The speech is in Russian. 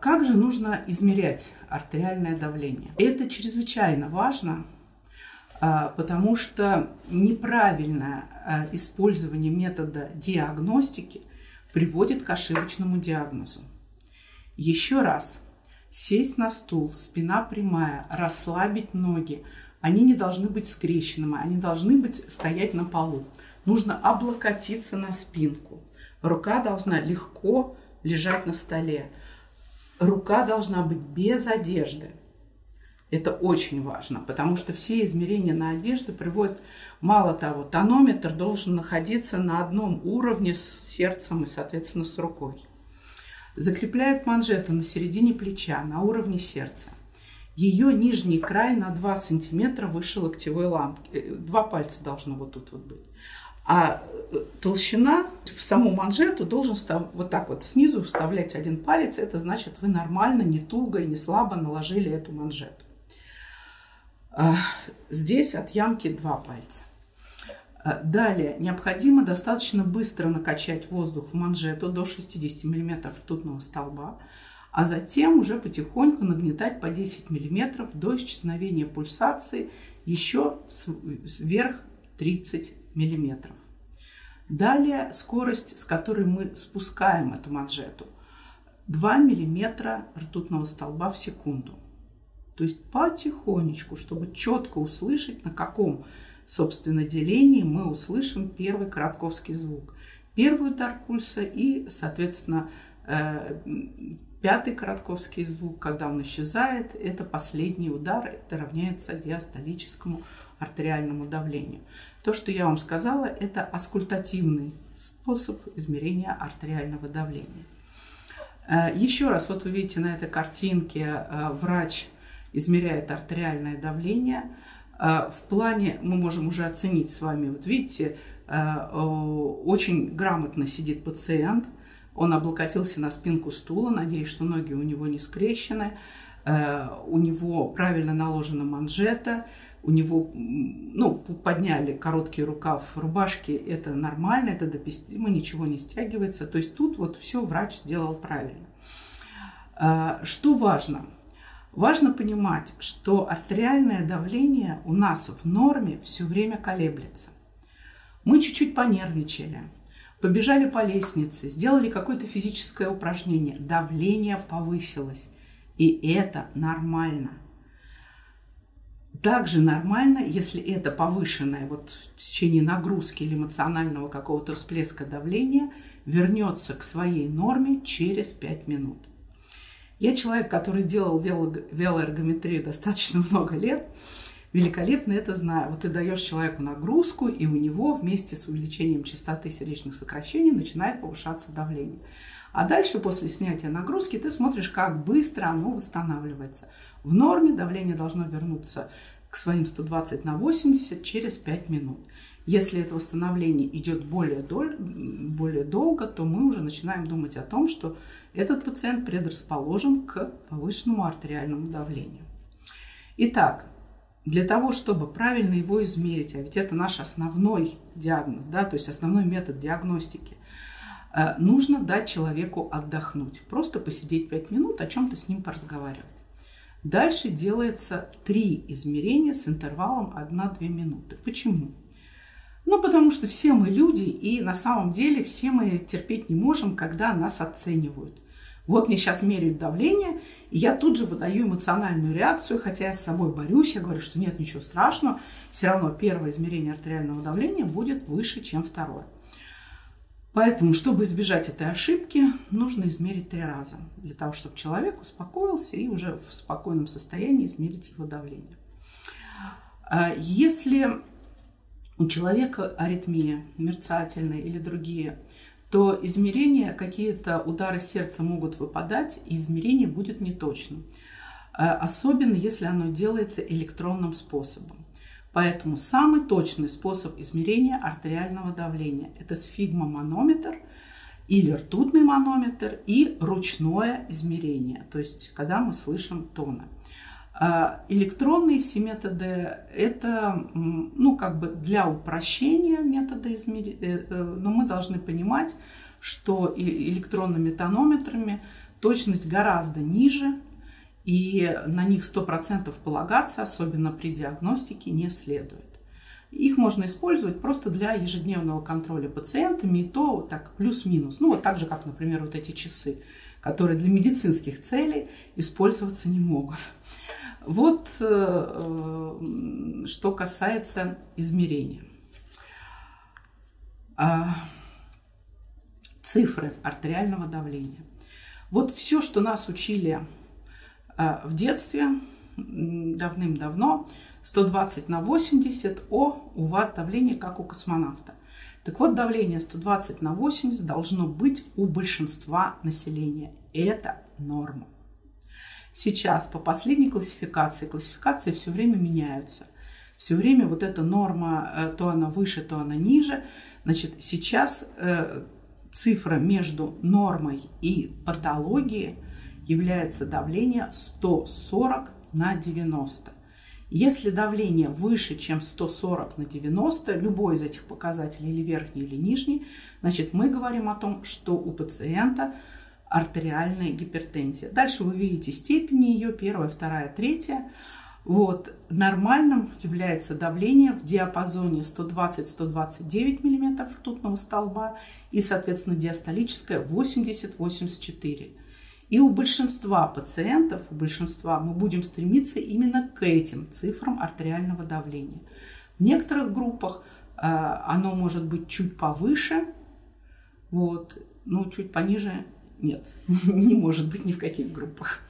Также нужно измерять артериальное давление. Это чрезвычайно важно, а, потому что неправильное а, использование метода диагностики приводит к ошибочному диагнозу. Еще раз, сесть на стул, спина прямая, расслабить ноги. Они не должны быть скрещенными, они должны быть стоять на полу. Нужно облокотиться на спинку. Рука должна легко лежать на столе. Рука должна быть без одежды. Это очень важно, потому что все измерения на одежду приводят, мало того, тонометр должен находиться на одном уровне с сердцем и, соответственно, с рукой. Закрепляют манжету на середине плеча, на уровне сердца. Ее нижний край на 2 сантиметра выше локтевой лампки. Э, два пальца должно вот тут вот быть. А э, толщина в саму манжету должен встав... вот так вот снизу вставлять один палец. Это значит, вы нормально, не туго и не слабо наложили эту манжету. А, здесь от ямки два пальца. А, далее, необходимо достаточно быстро накачать воздух в манжету до 60 мм ртутного столба, а затем уже потихоньку нагнетать по 10 мм до исчезновения пульсации еще сверх 30 мм. Далее скорость, с которой мы спускаем эту манжету, 2 мм ртутного столба в секунду – то есть потихонечку, чтобы четко услышать, на каком, собственно, делении мы услышим первый коротковский звук. Первый удар пульса и, соответственно, э, пятый коротковский звук, когда он исчезает, это последний удар, это равняется диастолическому артериальному давлению. То, что я вам сказала, это аскультативный способ измерения артериального давления. Э, еще раз, вот вы видите на этой картинке э, врач измеряет артериальное давление. А, в плане мы можем уже оценить с вами, вот видите, очень грамотно сидит пациент, он облокотился на спинку стула, надеюсь, что ноги у него не скрещены, у него правильно наложена манжета, у него, ну, подняли короткий рукав рубашки, это нормально, это допустимо, ничего не стягивается. То есть тут вот все врач сделал правильно. Что важно – Важно понимать, что артериальное давление у нас в норме все время колеблется. Мы чуть-чуть понервничали, побежали по лестнице, сделали какое-то физическое упражнение, давление повысилось. И это нормально. Также нормально, если это повышенное вот в течение нагрузки или эмоционального какого-то всплеска давления вернется к своей норме через 5 минут. Я человек, который делал велоэргометрию достаточно много лет, великолепно это знаю. Вот ты даешь человеку нагрузку, и у него вместе с увеличением частоты сердечных сокращений начинает повышаться давление. А дальше, после снятия нагрузки, ты смотришь, как быстро оно восстанавливается. В норме давление должно вернуться к своим 120 на 80 через 5 минут. Если это восстановление идет более, доль, более долго, то мы уже начинаем думать о том, что этот пациент предрасположен к повышенному артериальному давлению. Итак, для того, чтобы правильно его измерить, а ведь это наш основной диагноз, да, то есть основной метод диагностики, нужно дать человеку отдохнуть, просто посидеть 5 минут, о чем-то с ним поразговаривать. Дальше делается три измерения с интервалом 1-2 минуты. Почему? Ну, потому что все мы люди, и на самом деле все мы терпеть не можем, когда нас оценивают. Вот мне сейчас меряют давление, и я тут же выдаю эмоциональную реакцию, хотя я с собой борюсь, я говорю, что нет ничего страшного, все равно первое измерение артериального давления будет выше, чем второе. Поэтому, чтобы избежать этой ошибки, нужно измерить три раза, для того, чтобы человек успокоился и уже в спокойном состоянии измерить его давление. А если у человека аритмия мерцательная или другие, то измерения, какие-то удары сердца могут выпадать, и измерение будет неточным. А особенно, если оно делается электронным способом. Поэтому самый точный способ измерения артериального давления – это сфигмоманометр или ртутный манометр и ручное измерение, то есть когда мы слышим тоны. А, электронные все методы – это, ну, как бы для упрощения метода измерения, э, э, но мы должны понимать, что электронными тонометрами точность гораздо ниже, и на них 100% полагаться, особенно при диагностике, не следует. Их можно использовать просто для ежедневного контроля пациентами, и то так плюс-минус. Ну, вот так же, как, например, вот эти часы, которые для медицинских целей использоваться не могут. Вот э, что касается измерения. А, цифры артериального давления. Вот все, что нас учили в детстве, давным-давно, 120 на 80, о, у вас давление как у космонавта. Так вот, давление 120 на 80 должно быть у большинства населения. Это норма. Сейчас по последней классификации, классификации все время меняются. Все время вот эта норма, э, то она выше, то она ниже. Значит, сейчас э, цифра между нормой и патологией является давление 140 на 90. Если давление выше, чем 140 на 90, любой из этих показателей, или верхний, или нижний, значит, мы говорим о том, что у пациента артериальная гипертензия. Дальше вы видите степени ее, первая, вторая, третья. Вот. Нормальным является давление в диапазоне 120-129 мм ртутного столба и, соответственно, диастолическое 80-84 и у большинства пациентов, у большинства мы будем стремиться именно к этим цифрам артериального давления. В некоторых группах э, оно может быть чуть повыше, вот, но чуть пониже нет, не может быть ни в каких группах.